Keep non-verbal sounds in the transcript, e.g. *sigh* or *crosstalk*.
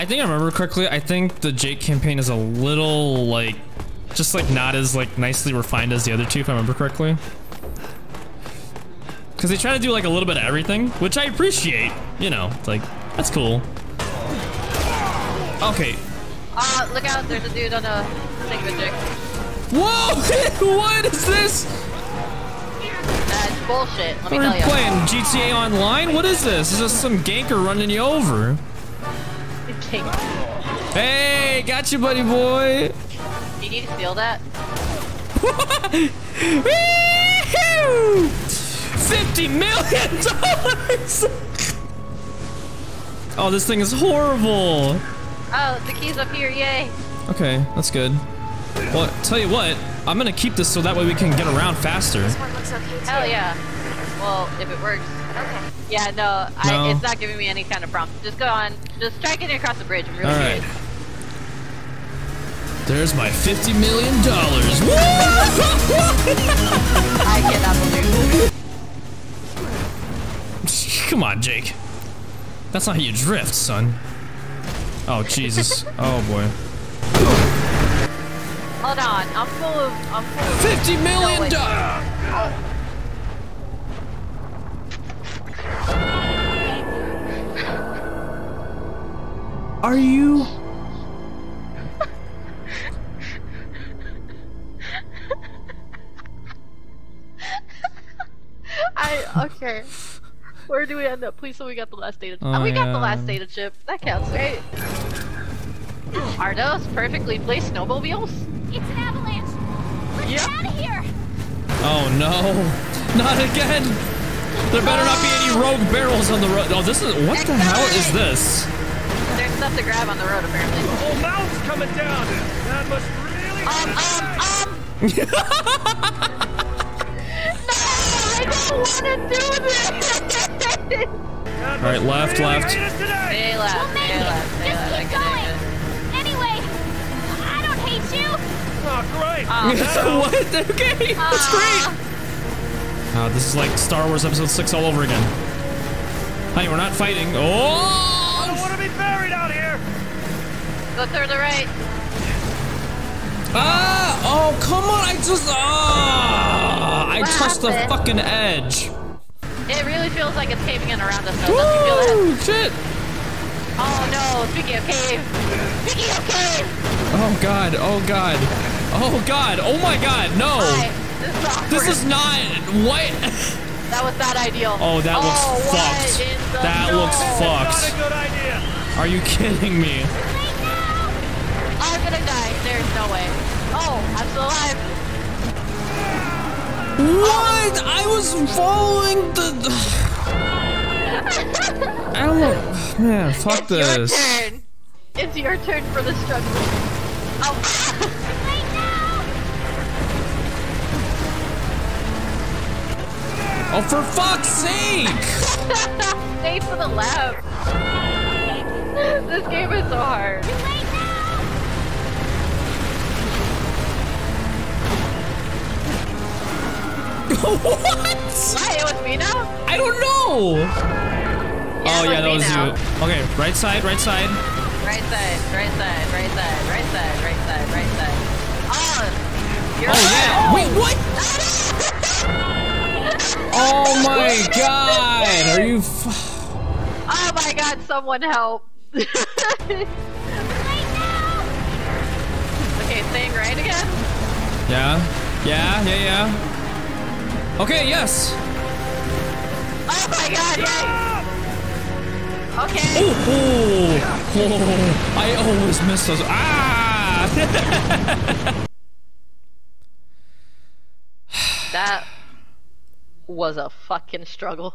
I think I remember correctly. I think the Jake campaign is a little like, just like not as like nicely refined as the other two, if I remember correctly. Because they try to do like a little bit of everything, which I appreciate. You know, it's like that's cool. Okay. Uh, look out! There's a dude on a thingamajig. Whoa! *laughs* what is this? That's bullshit. Let me Are tell you. playing GTA Online? What is this? Is this some ganker running you over? King. Hey, got you, buddy boy. Do you need to steal that? *laughs* Fifty million dollars. oh, this thing is horrible. Oh, the key's up here! Yay! Okay, that's good. Well, tell you what, I'm gonna keep this so that way we can get around faster. This One looks okay too. Hell yeah. Well, if it works. Okay. Yeah, no, No. I, it's not giving me any kind of prompt. Just go on. Just try getting across the bridge. I'm really All right. There's my fifty million dollars. *laughs* *laughs* I cannot believe *laughs* Come on, Jake. That's not how you drift, son. Oh Jesus. Oh boy. Hold on. I'm full of. I'm full of. Fifty million dollars. Are you? *laughs* I okay. Where do we end up? Please, so we got the last data. Oh, Oh, we got the last um, data chip. That counts, right? Are those perfectly placed snowmobiles? It's an avalanche. Let's Yep. get out of here. Oh no! Not again! There better not be any rogue barrels on the road. Oh, this is what the hell is this? There's stuff to grab on the road, apparently. Oh, mountain's coming down. That must really. Um, um, um. no, I don't want to do this. All right, left, really left. hate. Stay left, stay left, stay Just left. I keep get it, I going. Anyway, I don't hate you. Oh, great. Um, *laughs* what? Okay, that's great. Uh, this is like Star Wars Episode Six all over again. Honey, we're not fighting. Oh! don't want to be buried out here. Go to the right. Ah! Oh, come on! I just ah! I What touched the fucking edge. It really feels like it's caving in around us, though. Don't feel? Woo! Shit! Oh no, speaking of cave. Speaking of cave! Oh god! Oh god! Oh god! Oh my god! No! Hi. This is awkward. This is not what. That was not ideal. Oh, that looks oh, what fucked. in the- That no. looks Not a fucked. good idea. Are you kidding me? Gonna die. There's no way. Oh, I'm still alive. What? I was following the. *laughs* I don't know. Man, fuck it's this. your turn. It's your turn for the struggle. Oh. *laughs* Oh, for fuck's sake! *laughs* Stay to the left. this game is so hard. *laughs* what? Why? It was me now? I don't know. Yeah, oh yeah, that was now. you. Okay, right side, right side. Right side, right side, right side, right side, right side, right side. Oh, you're Oh yeah. Wait, what? Oh my god! Are you? F- Oh my god, someone help. *laughs* Right now. Okay, staying right again? yeah, yeah, yeah, yeah. Okay, yes. Oh my god, yay! Okay. Oh, oh, oh, *laughs* I always miss those. Ah! *laughs* That was a fucking struggle.